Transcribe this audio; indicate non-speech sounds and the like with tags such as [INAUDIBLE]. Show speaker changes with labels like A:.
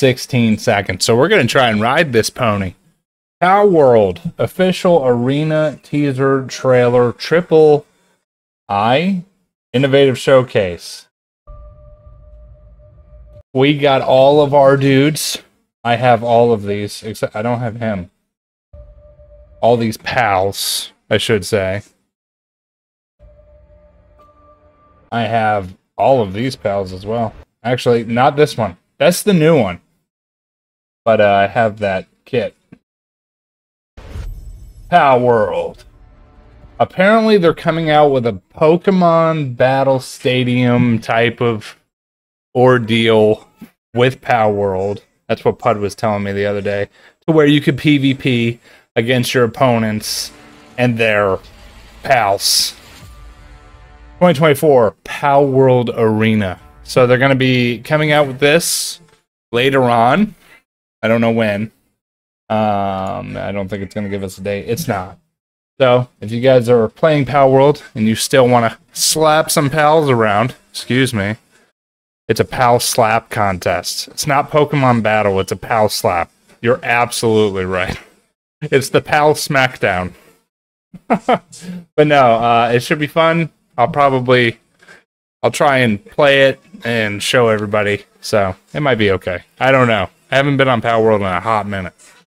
A: 16 seconds. So we're going to try and ride this pony. Pal World official arena teaser trailer triple I innovative showcase. We got all of our dudes. I have all of these, except I don't have him. All these pals, I should say. I have all of these pals as well. Actually, not this one. That's the new one. But uh, I have that kit. Pal World. Apparently, they're coming out with a Pokemon Battle Stadium type of ordeal with Pal World. That's what Pud was telling me the other day. To where you could PvP against your opponents and their pals. 2024 Pal World Arena. So they're going to be coming out with this later on. I don't know when. Um, I don't think it's going to give us a date. It's not. So if you guys are playing Pal World and you still want to slap some pals around, excuse me, it's a pal slap contest. It's not Pokemon Battle. It's a pal slap. You're absolutely right. [LAUGHS] It's the pal smackdown. [LAUGHS] but no, uh, it should be fun. I'll probably I'll try and play it and show everybody. So it might be okay. I don't know. I haven't been on Pal World in a hot minute.